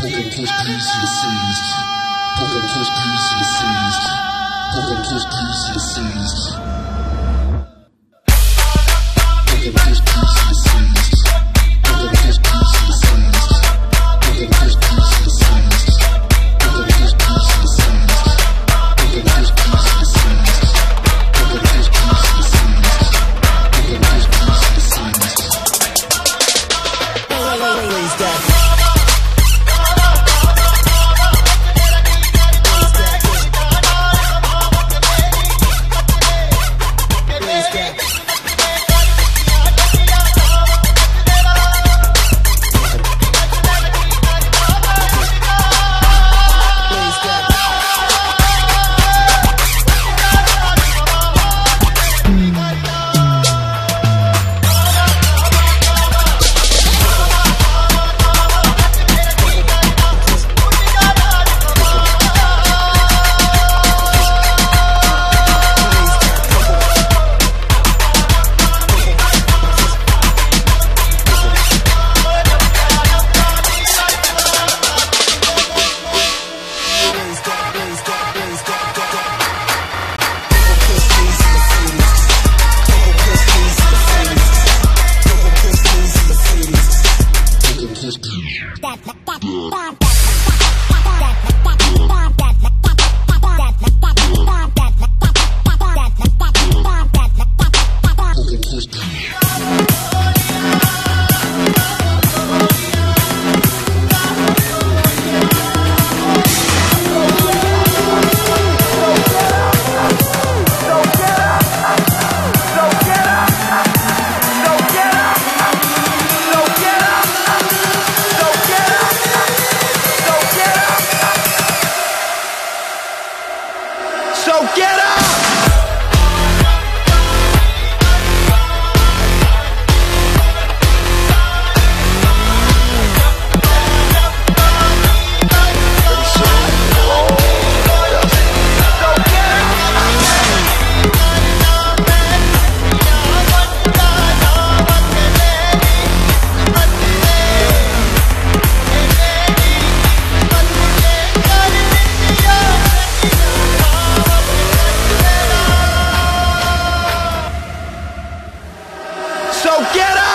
Pourquoi tous plus le seize Pourquoi tous plus le seize Pourquoi tous plus le So get up!